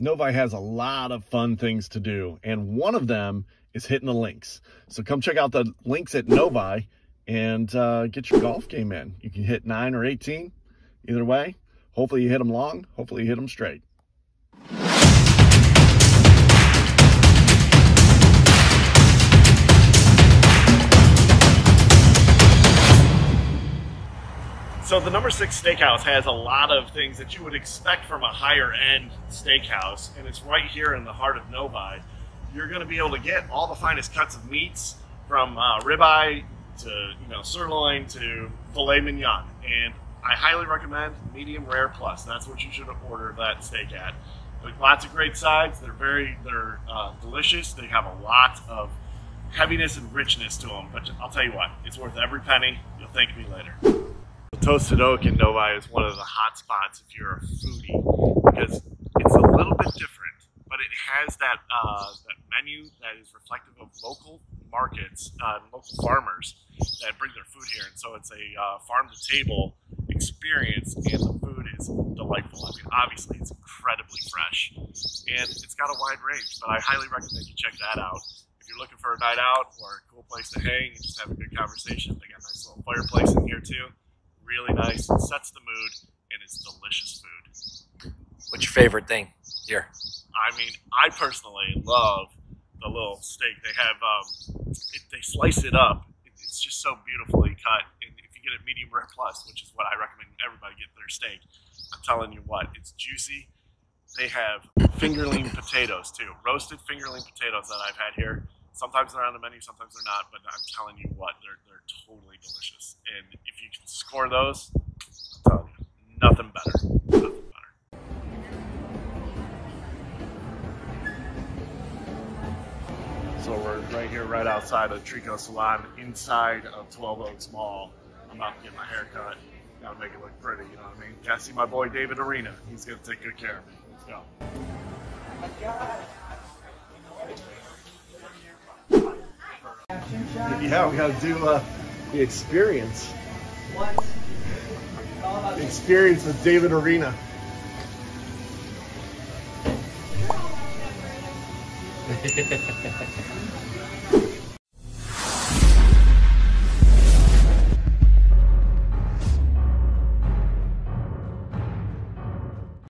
Novi has a lot of fun things to do, and one of them is hitting the links. So come check out the links at Novi and uh, get your golf game in. You can hit 9 or 18, either way. Hopefully you hit them long, hopefully you hit them straight. So the number six steakhouse has a lot of things that you would expect from a higher end steakhouse, and it's right here in the heart of Novi. You're going to be able to get all the finest cuts of meats from uh, ribeye to you know sirloin to filet mignon, and I highly recommend medium rare plus. That's what you should order that steak at. There's lots of great sides. They're very they're uh, delicious. They have a lot of heaviness and richness to them. But I'll tell you what, it's worth every penny. You'll thank me later. Toasted Oak in Novi is one of the hot spots if you're a foodie because it's a little bit different, but it has that uh, that menu that is reflective of local markets, uh, local farmers that bring their food here, and so it's a uh, farm to table experience, and the food is delightful. I mean, obviously it's incredibly fresh, and it's got a wide range, but I highly recommend you check that out if you're looking for a night out or a cool place to hang and just have a good conversation, they got a nice little fireplace in here too really nice. It sets the mood, and it's delicious food. What's your favorite thing here? I mean, I personally love the little steak. They have, um, it, they slice it up. It's just so beautifully cut. And if you get a medium rare plus, which is what I recommend everybody get their steak, I'm telling you what, it's juicy. They have fingerling potatoes too, roasted fingerling potatoes that I've had here. Sometimes they're on the menu, sometimes they're not, but I'm telling you what, they're, they're totally delicious. And if you can score those, I'm telling you, nothing better. So we're right here, right outside of Trico Salon, inside of 12 Oaks Mall. I'm about to get my hair cut. Gotta make it look pretty, you know what I mean? Gotta see my boy David Arena. He's gonna take good care of me. Let's go. Yeah, we gotta do uh, the experience. What? The experience with David Arena.